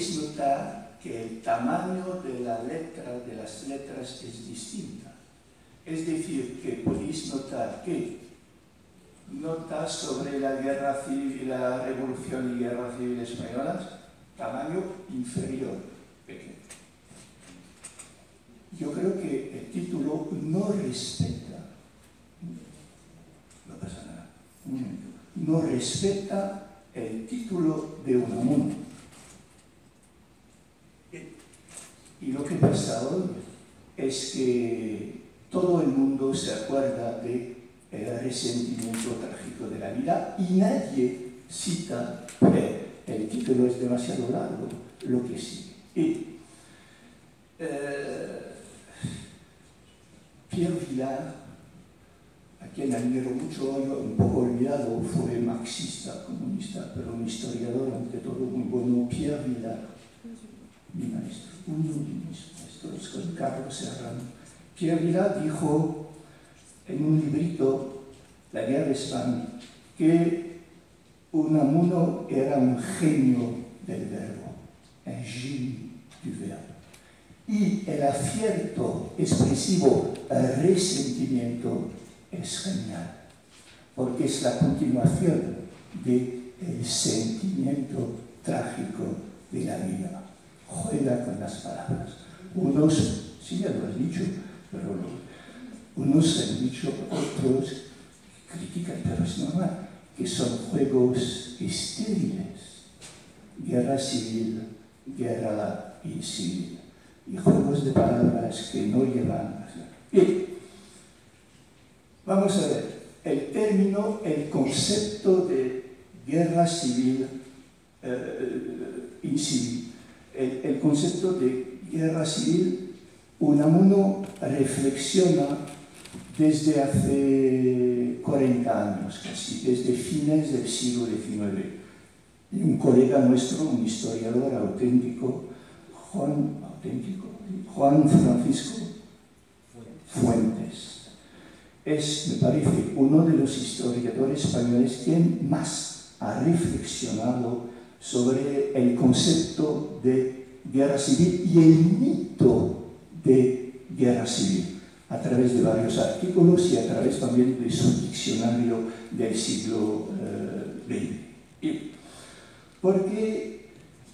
podéis notar que el tamaño de la letra de las letras es distinta. Es decir, que podéis notar que notas sobre la guerra civil, la revolución y guerra civil españolas, tamaño inferior, pequeño. Yo creo que el título no respeta, no pasa nada, no respeta el título de Unamuno. Y lo que pasa hoy es que todo el mundo se acuerda de el resentimiento trágico de la vida y nadie cita, el título es demasiado largo, lo que sigue. Y eh, Pierre Vilar, a quien admiro mucho, un poco olvidado, fue marxista, comunista, pero un historiador ante todo muy bueno, Pierre Vilar, mi maestro, uno de mis maestros, con Carlos Serrano. Pierre Vilar dijo en un librito, La guerra de España, que Unamuno era un genio del verbo, un genio du verbo. Y el acierto expresivo, el resentimiento, es genial, porque es la continuación del sentimiento trágico de la vida. Juega con las palabras. Unos, sí ya lo has dicho, pero unos han dicho, otros critican, pero es normal, que son juegos estériles. Guerra civil, guerra civil. Y juegos de palabras que no llevan a Bien, vamos a ver. El término, el concepto de guerra civil, eh, civil, el, el concepto de guerra civil Unamuno reflexiona desde hace 40 años casi, desde fines del siglo XIX. Un colega nuestro, un historiador auténtico, Juan, auténtico, Juan Francisco Fuentes, es, me parece, uno de los historiadores españoles que más ha reflexionado sobre el concepto de guerra civil y el mito de guerra civil a través de varios artículos y a través también de su diccionario del siglo XX. Eh, porque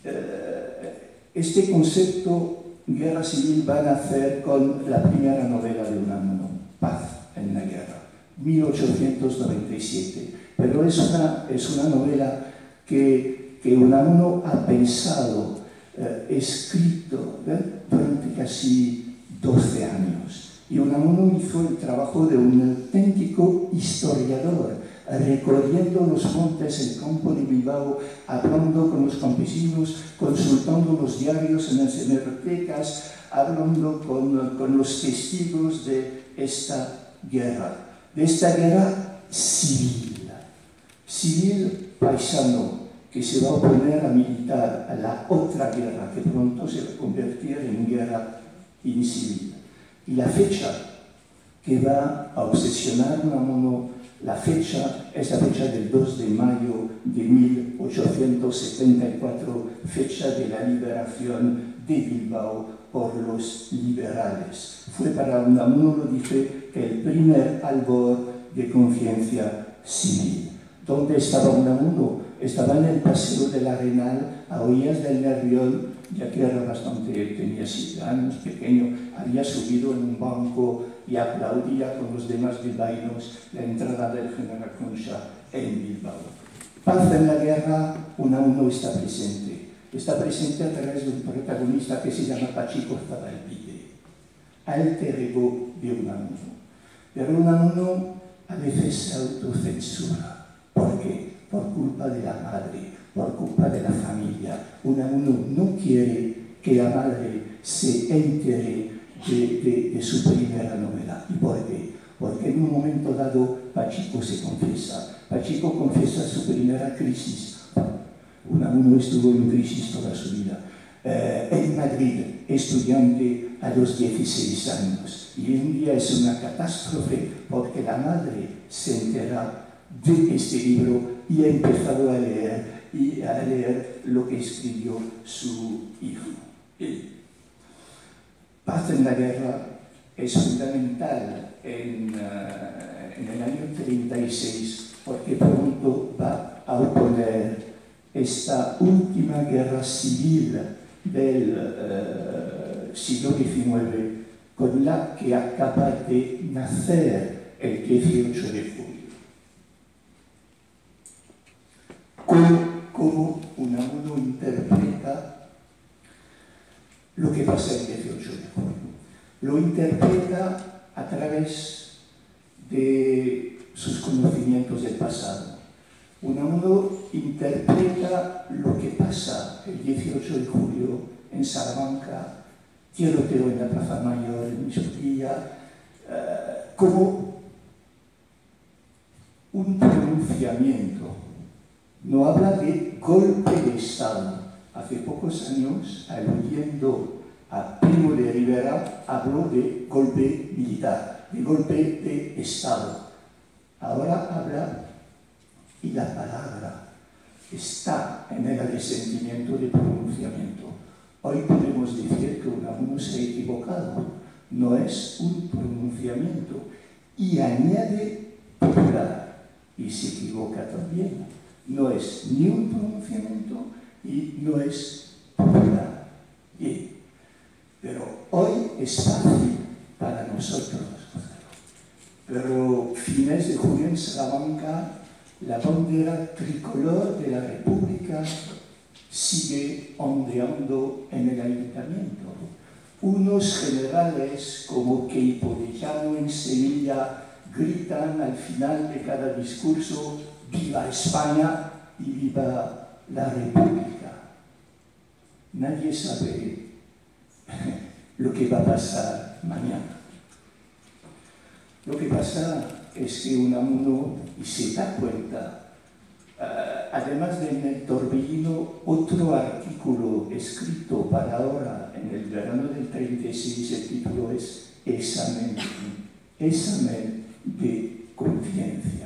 eh, este concepto guerra civil va a nacer con la primera novela de Unamuno, Paz en la guerra, 1897. Pero es una, es una novela que, que Unamuno ha pensado, eh, escrito durante casi 12 años. Y Unamuno hizo el trabajo de un auténtico historiador, recorriendo los montes, el campo de Bilbao, hablando con los campesinos, consultando los diarios en las hemerotecas, hablando con, con los testigos de esta guerra, de esta guerra civil, civil paisano, que se va a oponer a militar a la otra guerra, que pronto se va a convertir en guerra incivil. Y la fecha que va a obsesionar Unamuno, la fecha es la fecha del 2 de mayo de 1874, fecha de la liberación de Bilbao por los liberales. Fue para Unamuno, lo dice, el primer albor de conciencia civil. ¿Dónde estaba Unamuno? Estaba en el paseo del Arenal, a orillas del Nervión, ya que era bastante, tenía siete años, pequeño, había subido en un banco y aplaudía con los demás bilbaínos la entrada del general Concha en Bilbao. Paz en la guerra, Unamuno está presente. Está presente a través de un protagonista que se llama Pachico Zabalpide, alter ego de Unamuno. Pero Unamuno a veces se autocensura. ¿Por qué? Por culpa de la madre, por culpa de la familia. Unamuno no quiere que la madre se entere de, su primera novela. ¿Y por qué? Porque en un momento dado Pachico se confiesa. Pachico confiesa su primera crisis. Uno estuvo en crisis toda su vida. Eh, en Madrid, estudiante a los 16 años. Y un día es una catástrofe porque la madre se entera de este libro y ha empezado a leer y a leer lo que escribió su hijo. Paz en la guerra es fundamental en, eh, en el año 36 porque pronto va a oponer esta última guerra civil del uh, siglo XIX con la que acaba de nacer el 18 de julio. Cómo, Unamuno interpreta lo que pasa el 18 de julio. Lo interpreta a través de sus conocimientos del pasado. Unamuno interpreta lo que pasa el 18 de julio en Salamanca, tiroteo en la Plaza Mayor, en Misoquilla, eh, como un pronunciamiento. No habla de golpe de Estado. Hace pocos años, aludiendo a Primo de Rivera, habló de golpe militar, de golpe de Estado. Ahora habla y la palabra está en el resentimiento de pronunciamiento. Hoy podemos decir que uno se ha equivocado, no es un pronunciamiento y añade popular y se equivoca también. No es ni un pronunciamiento y no es popular. Bien, pero hoy es fácil para nosotros. Pero fines de julio en Salamanca la bandera tricolor de la República sigue ondeando en el ayuntamiento. Unos generales como Queipodellano en Sevilla gritan al final de cada discurso ¡Viva España y viva la República! Nadie sabe lo que va a pasar mañana. Lo que pasa es que Unamuno, y se da cuenta, uh, además de en el torbellino, otro artículo escrito para ahora, en el verano del 36, el título es Examen, examen de conciencia.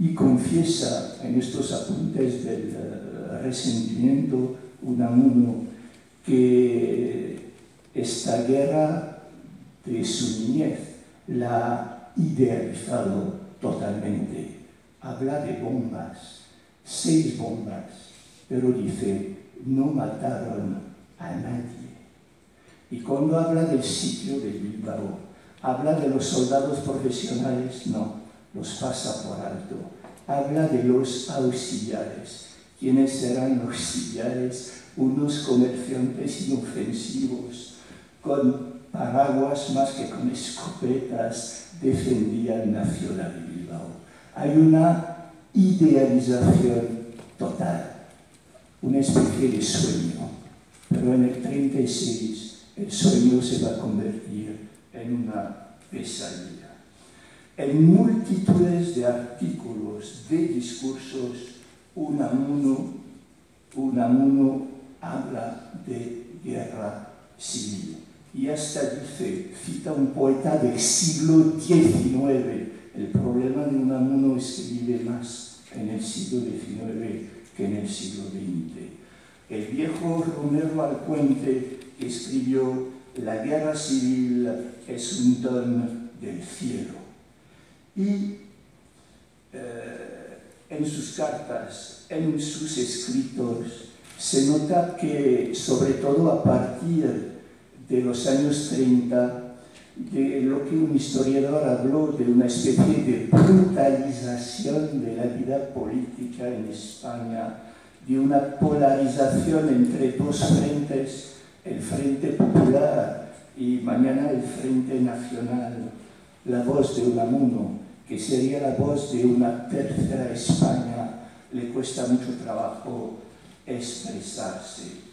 Y confiesa en estos apuntes del uh, resentimiento Unamuno que esta guerra de su niñez la idealizado totalmente. Habla de bombas, seis bombas, pero dice, no mataron a nadie. Y cuando habla del sitio de Bilbao, habla de los soldados profesionales, no, los pasa por alto. Habla de los auxiliares. ¿Quiénes serán los auxiliares? Unos comerciantes inofensivos, con paraguas más que con escopetas, defendían la ciudad de Bilbao. Hay una idealización total, una especie de sueño, pero en el 36 el sueño se va a convertir en una pesadilla. En multitudes de artículos, de discursos, Unamuno, Unamuno habla de guerra civil y hasta dice, cita un poeta del siglo XIX, el problema de Unamuno es que vive más en el siglo XIX que en el siglo XX. El viejo Romero Alcuente que escribió La guerra civil es un don del cielo. Y eh, en sus cartas, en sus escritos, se nota que sobre todo a partir de los años 30, de lo que un historiador habló de una especie de brutalización de la vida política en España, de una polarización entre dos frentes, el Frente Popular y mañana el Frente Nacional, la voz de Unamuno, que sería la voz de una tercera España, le cuesta mucho trabajo expresarse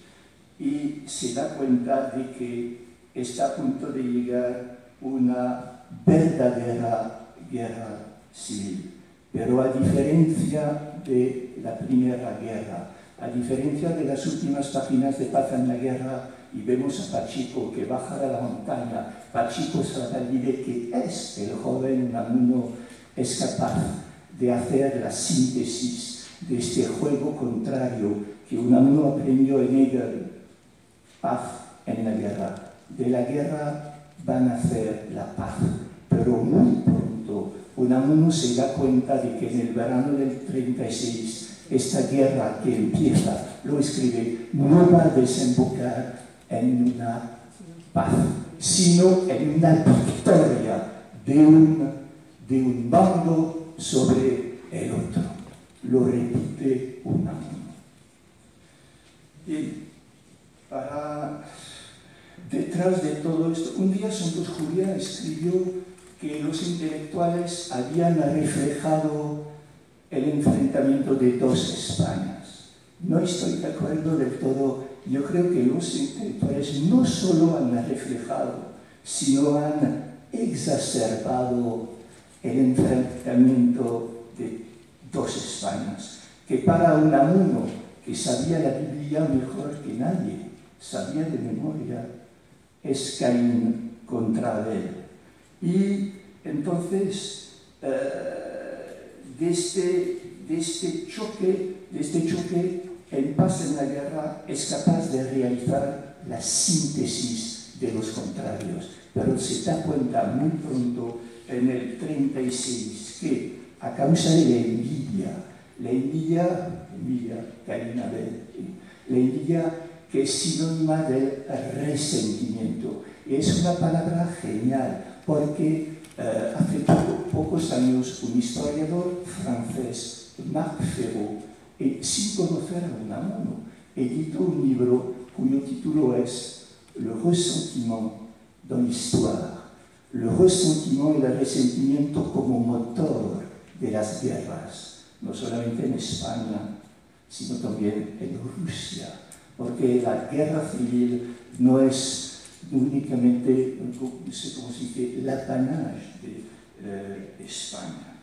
y se da cuenta de que está a punto de llegar una verdadera guerra civil. Pero a diferencia de la Primera Guerra, a diferencia de las últimas páginas de Paz en la Guerra, y vemos a Pachico que baja de la montaña, Pachico Saladide, que es el joven Namuno, es capaz de hacer la síntesis de este juego contrario que Unamuno aprendió en Hegel, paz en la guerra. De la guerra van a hacer la paz, pero muy pronto Unamuno se da cuenta de que en el verano del 36 esta guerra que empieza, lo escribe, no va a desembocar en una paz, sino en una victoria de un, de un bando sobre el otro. Lo repite Unamuno. Y para detrás de todo esto, un día Santos Julián escribió que los intelectuales habían reflejado el enfrentamiento de dos Españas. No estoy de acuerdo del todo. Yo creo que los intelectuales no solo han reflejado, sino han exacerbado el enfrentamiento de dos Españas, que para un Unamuno, que sabía la Biblia mejor que nadie, sabía de memoria, es Caín contra Abel. Y entonces, eh, de, este, de, este choque, de este choque, el paz en la guerra es capaz de realizar la síntesis de los contrarios, pero se da cuenta muy pronto en el 36 que a causa de la envidia, la envidia, envidia, Abel, la envidia que es sinónima del resentimiento. Es una palabra genial, porque eh, hace pocos años un historiador francés, Marc Ferraud, y sin conocer a Unamuno, editó un libro cuyo título es Le ressentiment dans l'histoire, le ressentiment y el resentimiento como motor de las guerras, no solamente en España, sino también en Rusia, porque la guerra civil no es únicamente, se dice, la panache de eh, España.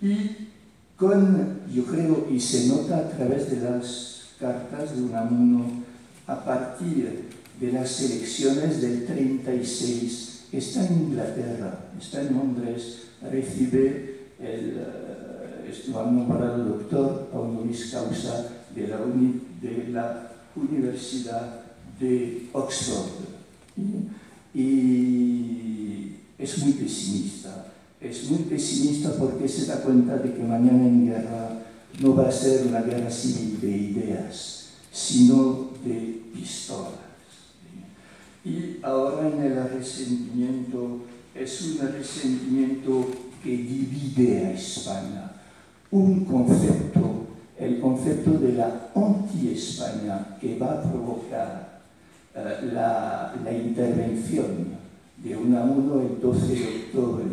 Y con, yo creo, y se nota a través de las cartas de Unamuno, a partir de las elecciones del 36, está en Inglaterra, está en Londres, recibe el, uh, esto han nombrado doctor honoris causa de la, uni, de la Universidad de Oxford. Y es muy pesimista. Es muy pesimista porque se da cuenta de que mañana en guerra no va a ser una guerra civil de ideas, sino de pistolas. Y ahora en el resentimiento es un resentimiento que divide a España. Un concepto, el concepto de la anti-España que va a provocar uh, la, la, intervención de Unamuno el 12 de octubre.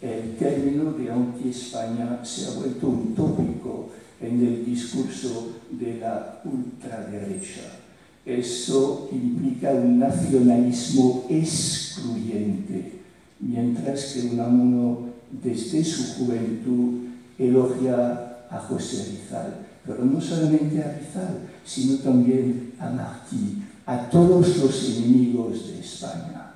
El término de anti-España se ha vuelto un tópico en el discurso de la ultraderecha. Eso implica un nacionalismo excluyente, mientras que Unamuno desde su juventud elogia a José Rizal, pero no solamente a Rizal, sino también a Martí, a todos los enemigos de España.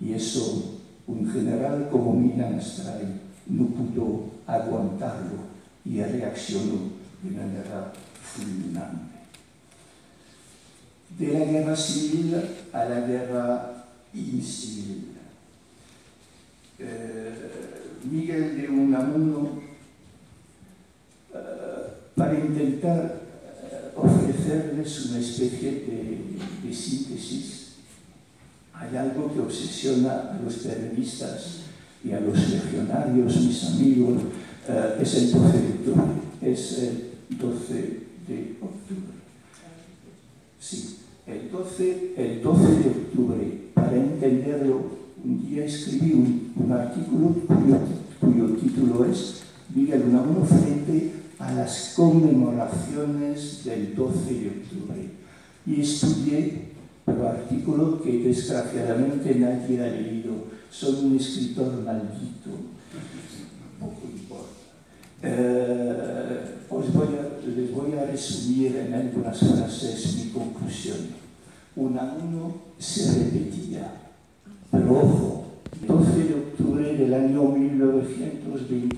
Y eso un general como Milan Astray no pudo aguantarlo y reaccionó de manera fulminante. De la guerra civil a la guerra incivil. Eh, Miguel de Unamuno, eh, para intentar ofrecerles una especie de, síntesis. Hay algo que obsesiona a los periodistas y a los legionarios, mis amigos, uh, es el 12 de octubre. Es el 12 de octubre. Sí, el 12, el 12 de octubre, para entenderlo un día escribí un, un artículo cuyo, cuyo, título es Miguel Unamuno frente a las conmemoraciones del 12 de octubre. Y estudié el artículo que desgraciadamente nadie ha leído. Soy un escritor maldito. Poco importa. Eh, os voy a, les voy a resumir en algunas frases mi conclusión. Unamuno se repetía pero ojo, 12 de octubre del año 1920.